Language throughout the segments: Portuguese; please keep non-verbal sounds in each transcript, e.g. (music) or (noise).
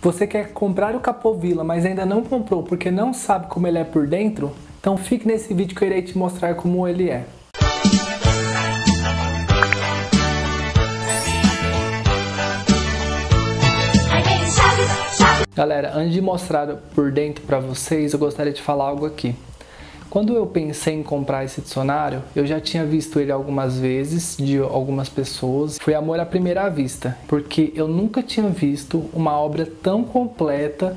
Você quer comprar o Capovilla, mas ainda não comprou porque não sabe como ele é por dentro? Então fique nesse vídeo que eu irei te mostrar como ele é. Galera, antes de mostrar por dentro para vocês, eu gostaria de falar algo aqui. Quando eu pensei em comprar esse dicionário, eu já tinha visto ele algumas vezes de algumas pessoas. Foi amor à primeira vista, porque eu nunca tinha visto uma obra tão completa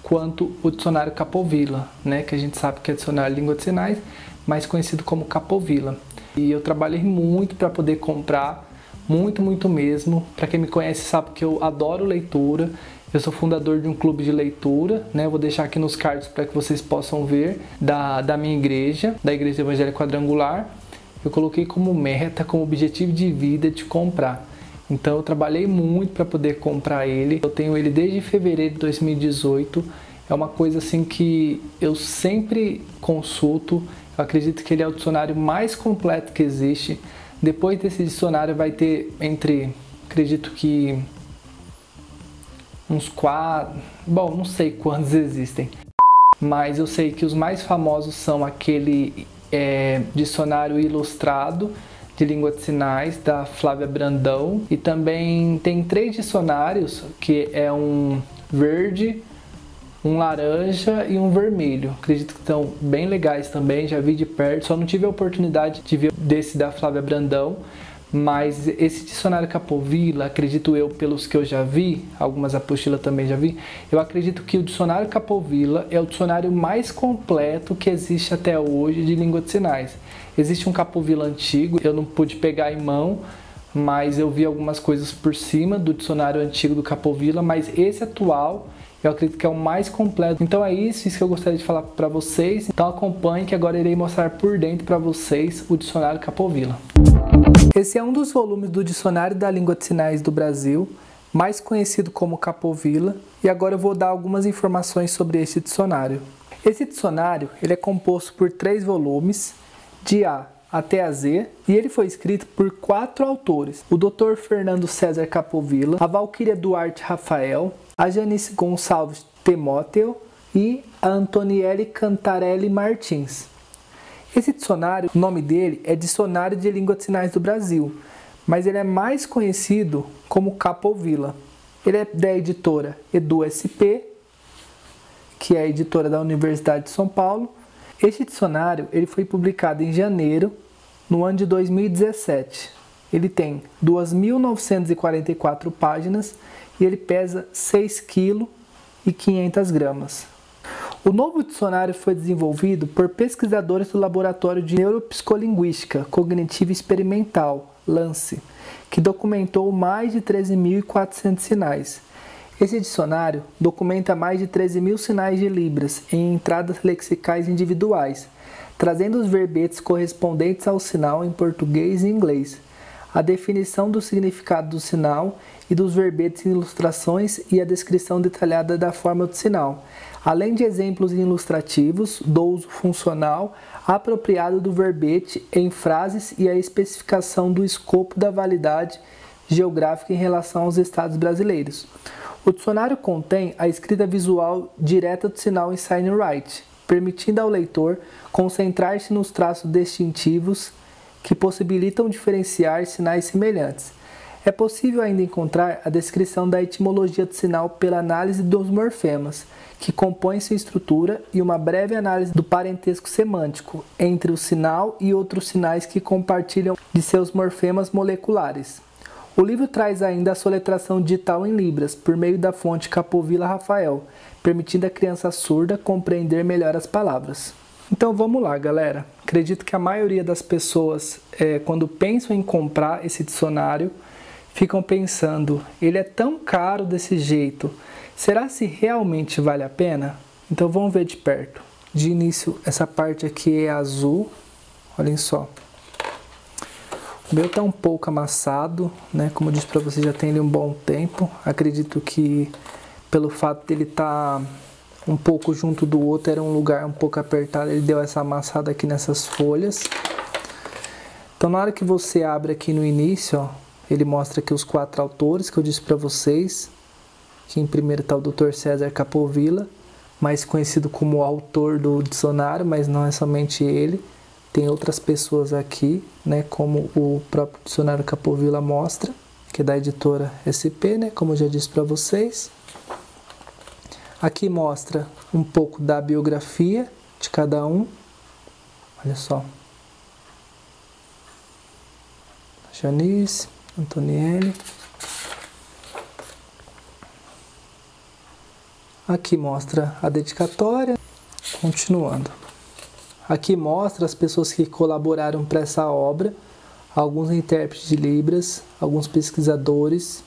quanto o dicionário Capovilla, né, que a gente sabe que é dicionário de língua de sinais, mais conhecido como Capovilla. E eu trabalhei muito para poder comprar, muito, muito mesmo. Para quem me conhece sabe que eu adoro leitura eu sou fundador de um clube de leitura, né? Vou deixar aqui nos cards para que vocês possam ver da, da minha igreja, da Igreja Evangélica Quadrangular. Eu coloquei como meta, como objetivo de vida de comprar. Então eu trabalhei muito para poder comprar ele. Eu tenho ele desde fevereiro de 2018. É uma coisa assim que eu sempre consulto. Eu acredito que ele é o dicionário mais completo que existe. Depois desse dicionário vai ter entre, acredito que uns quatro, bom, não sei quantos existem, mas eu sei que os mais famosos são aquele é, dicionário ilustrado de língua de sinais da Flávia Brandão e também tem três dicionários que é um verde, um laranja e um vermelho. Acredito que estão bem legais também, já vi de perto, só não tive a oportunidade de ver desse da Flávia Brandão, mas esse dicionário Capovilla, acredito eu, pelos que eu já vi, algumas apostilas também já vi, eu acredito que o dicionário Capovilla é o dicionário mais completo que existe até hoje de língua de sinais. Existe um Capovilla antigo, eu não pude pegar em mão, mas eu vi algumas coisas por cima do dicionário antigo do Capovilla, mas esse atual eu acredito que é o mais completo. Então é isso, isso que eu gostaria de falar para vocês. Então acompanhe que agora irei mostrar por dentro para vocês o dicionário Capovilla. Esse é um dos volumes do Dicionário da Língua de Sinais do Brasil, mais conhecido como Capovilla, e agora eu vou dar algumas informações sobre este dicionário. Esse dicionário ele é composto por três volumes, de A até a Z, e ele foi escrito por quatro autores: o Dr. Fernando César Capovilla, a Valquíria Duarte Rafael, a Janice Gonçalves Temóteo e a Antonielle Cantarelli Martins. Esse dicionário, o nome dele é Dicionário de Língua de Sinais do Brasil, mas ele é mais conhecido como Capovilla. Ele é da editora EduSP, que é a editora da Universidade de São Paulo. Este dicionário ele foi publicado em janeiro, no ano de 2017. Ele tem 2.944 páginas e ele pesa 6 kg e 500 gramas. O novo dicionário foi desenvolvido por pesquisadores do Laboratório de Neuropsicolinguística Cognitiva Experimental, LANCE, que documentou mais de 13.400 sinais. Esse dicionário documenta mais de 13 mil sinais de Libras em entradas lexicais individuais, trazendo os verbetes correspondentes ao sinal em português e inglês, a definição do significado do sinal e dos verbetes em ilustrações e a descrição detalhada da forma do sinal, além de exemplos ilustrativos do uso funcional apropriado do verbete em frases e a especificação do escopo da validade geográfica em relação aos estados brasileiros. O dicionário contém a escrita visual direta do sinal em sign write, permitindo ao leitor concentrar-se nos traços distintivos que possibilitam diferenciar sinais semelhantes. É possível ainda encontrar a descrição da etimologia do sinal pela análise dos morfemas, que compõem sua estrutura, e uma breve análise do parentesco semântico entre o sinal e outros sinais que compartilham de seus morfemas moleculares. O livro traz ainda a soletração digital em Libras, por meio da fonte Capovilla Rafael, permitindo à criança surda compreender melhor as palavras. Então vamos lá, galera. Acredito que a maioria das pessoas, é, quando pensam em comprar esse dicionário, ficam pensando: ele é tão caro desse jeito, será se realmente vale a pena? Então vamos ver de perto. De início, essa parte aqui é azul, olhem só. O meu está um pouco amassado, né? Como eu disse para vocês, já tem ele um bom tempo. Acredito que pelo fato dele estar tá um pouco junto do outro, era um lugar um pouco apertado, ele deu essa amassada aqui nessas folhas. Então na hora que você abre aqui no início, ó, ele mostra aqui os quatro autores que eu disse para vocês. que em primeiro está o Dr. César Capovilla, mais conhecido como autor do dicionário, mas não é somente ele. Tem outras pessoas aqui, né, como o próprio dicionário Capovilla mostra, que é da editora SP, né, como eu já disse para vocês. Aqui mostra um pouco da biografia de cada um. Olha só. Janice, Antonielle. Aqui mostra a dedicatória. Continuando. Aqui mostra as pessoas que colaboraram para essa obra, alguns intérpretes de Libras, alguns pesquisadores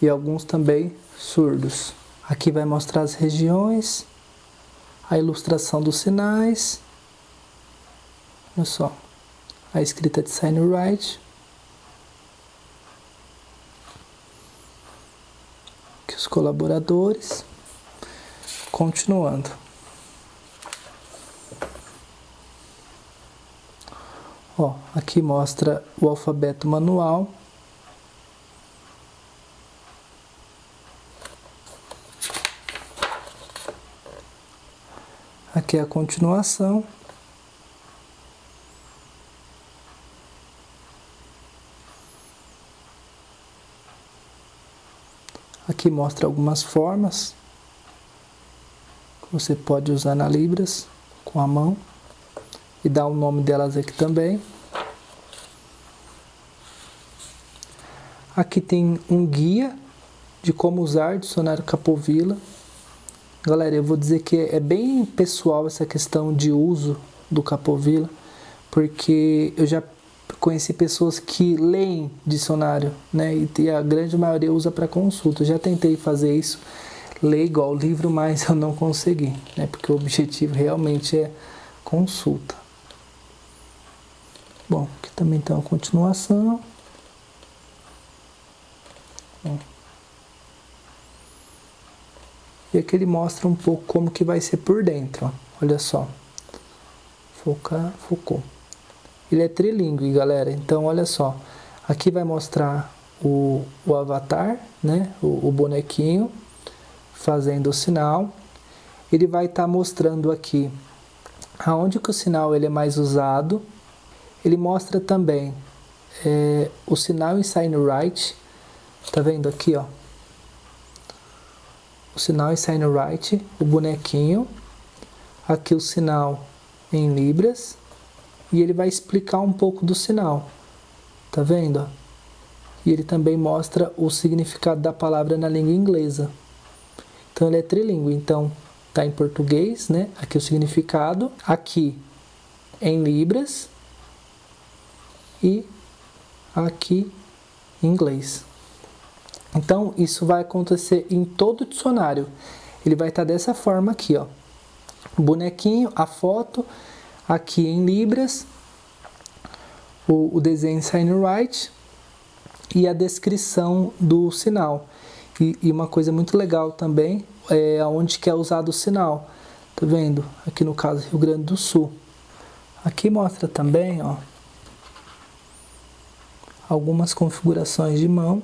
e alguns também surdos. Aqui vai mostrar as regiões, a ilustração dos sinais. Olha só, a escrita de sign right. Aqui os colaboradores. Continuando. Ó, aqui mostra o alfabeto manual. Aqui é a continuação. Aqui mostra algumas formas que você pode usar na Libras com a mão e dar o nome delas aqui também. Aqui tem um guia de como usar dicionário Capovilla. Galera, eu vou dizer que é bem pessoal essa questão de uso do Capovilla, porque eu já conheci pessoas que leem dicionário, né? E a grande maioria usa para consulta. Eu já tentei fazer isso, ler igual o livro, (laughs) mas eu não consegui, né? Porque o objetivo realmente é consulta. Bom, aqui também tem uma continuação. E aqui ele mostra um pouco como que vai ser por dentro, olha só. Focar, focou. Ele é trilingue, galera, então olha só. Aqui vai mostrar o, o avatar, né, o, o bonequinho, fazendo o sinal. Ele vai estar tá mostrando aqui aonde que o sinal ele é mais usado. Ele mostra também é, o sinal em sign right, tá vendo aqui, ó, sinal em sign right, o bonequinho, aqui o sinal em libras, e ele vai explicar um pouco do sinal, tá vendo? E ele também mostra o significado da palavra na língua inglesa. Então ele é trilingue, então tá em português, né? Aqui o significado, aqui em libras e aqui em inglês. Então, isso vai acontecer em todo o dicionário. Ele vai estar dessa forma aqui, ó. Bonequinho, a foto, aqui em libras, o, o desenho sign right e a descrição do sinal. E, e, uma coisa muito legal também é onde que é usado o sinal. Tá vendo? Aqui no caso Rio Grande do Sul. Aqui mostra também, ó, algumas configurações de mão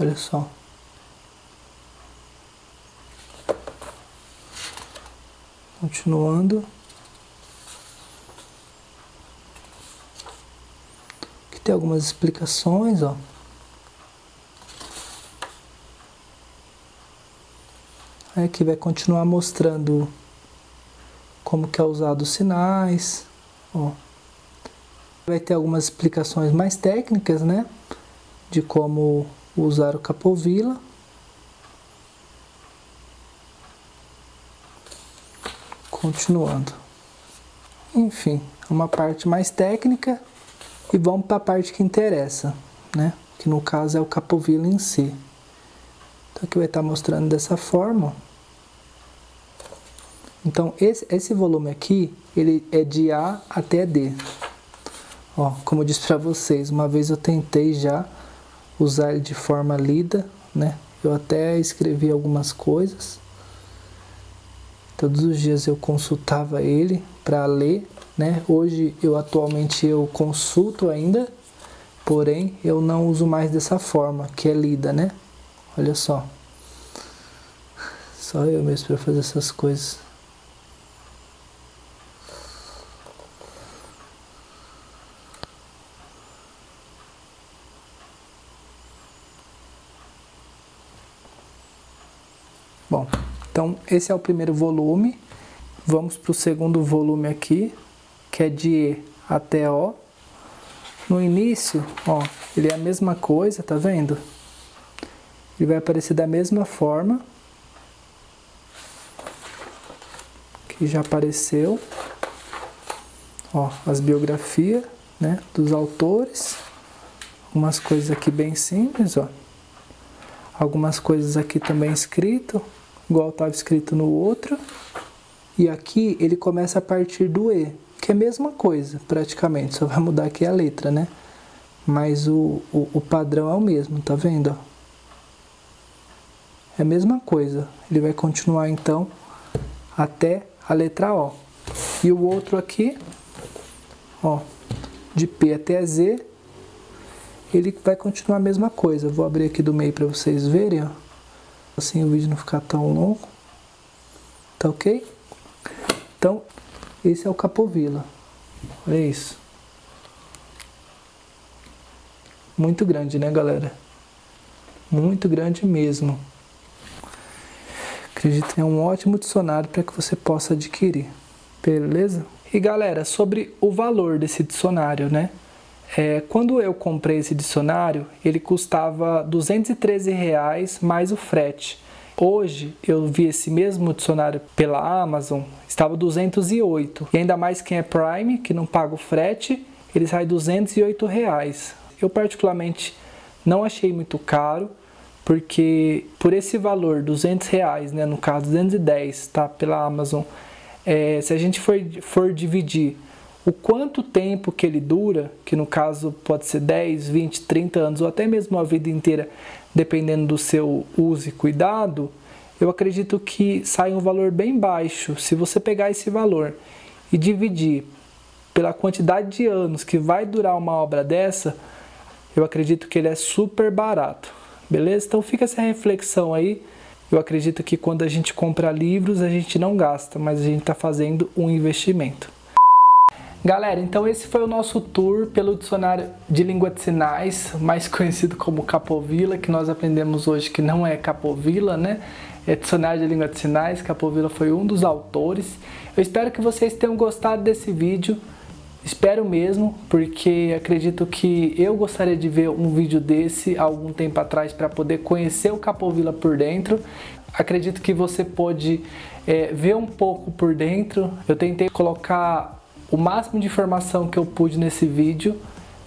Olha só. Continuando. Aqui tem algumas explicações, ó. Aqui vai continuar mostrando como que é usado os sinais, ó. Vai ter algumas explicações mais técnicas, né? De como usar o capovila. Continuando. Enfim, uma parte mais técnica e vamos para a parte que interessa, né? Que no caso é o capovila em si. Então aqui vai estar mostrando dessa forma. Então esse, esse volume aqui, ele é de A até D. Ó, como eu disse para vocês, uma vez eu tentei já usar ele de forma lida, né? Eu até escrevi algumas coisas. Todos os dias eu consultava ele para ler, né? Hoje eu atualmente eu consulto ainda Porém, eu não uso mais dessa forma, que é lida, né? Olha só. Só eu mesmo para fazer essas coisas. Bom, então esse é o primeiro volume. Vamos para o segundo volume aqui, que é de E até O. No início, ó, ele é a mesma coisa, tá vendo? Ele vai aparecer da mesma forma. Que já apareceu. Ó, as biografias, né, dos autores. Algumas coisas aqui bem simples, ó. Algumas coisas aqui também escrito igual estava escrito no outro. E aqui ele começa a partir do E, que é a mesma coisa, praticamente, só vai mudar aqui a letra, né? Mas o, o, o padrão é o mesmo, tá vendo? É a mesma coisa. Ele vai continuar então até a letra O. E o outro aqui, ó, de P até Z, ele vai continuar a mesma coisa. Vou abrir aqui do meio para vocês verem, ó assim o vídeo não ficar tão longo. Tá ok? Então, esse é o Capovilla. Olha isso. Muito grande, né, galera? Muito grande mesmo. Acredito que é um ótimo dicionário para que você possa adquirir. Beleza? E galera, sobre o valor desse dicionário, né? É, quando eu comprei esse dicionário, ele custava 213 reais mais o frete. Hoje eu vi esse mesmo dicionário pela Amazon, estava 208. E ainda mais quem é Prime, que não paga o frete, ele sai 208 reais. Eu particularmente não achei muito caro, porque por esse valor, 200 reais, né, no caso 210, tá, pela Amazon, é, se a gente for, for dividir o quanto tempo que ele dura, que no caso pode ser 10, 20, 30 anos ou até mesmo a vida inteira, dependendo do seu uso e cuidado, eu acredito que sai um valor bem baixo. Se você pegar esse valor e dividir pela quantidade de anos que vai durar uma obra dessa, eu acredito que ele é super barato. Beleza? Então fica essa reflexão aí. Eu acredito que quando a gente compra livros, a gente não gasta, mas a gente está fazendo um investimento. Galera, então esse foi o nosso tour pelo dicionário de língua de sinais, mais (laughs) conhecido como Capovilla, que nós aprendemos hoje que não é Capovilla, né? É dicionário de língua de sinais, Capovilla foi um dos autores. Eu espero que vocês tenham gostado desse vídeo. Espero mesmo, porque acredito que eu gostaria de ver um vídeo desse algum tempo atrás para poder conhecer o Capovilla por dentro. Acredito que você pode é, ver um pouco por dentro. Eu tentei colocar o máximo de informação que eu pude nesse vídeo.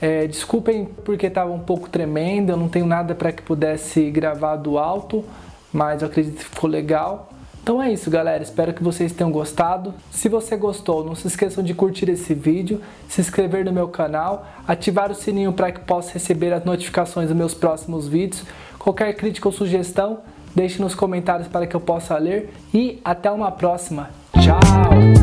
É, desculpem porque estava um pouco tremendo, eu não tenho nada para que pudesse gravar do alto, mas eu acredito que ficou legal. Então é isso, galera. Espero que vocês tenham gostado. Se você gostou, não se esqueçam de curtir esse vídeo, se inscrever no meu canal, ativar o sininho para que possa receber as notificações dos meus próximos vídeos. Qualquer crítica ou sugestão, deixe nos comentários para que eu possa ler. E até uma próxima. Tchau!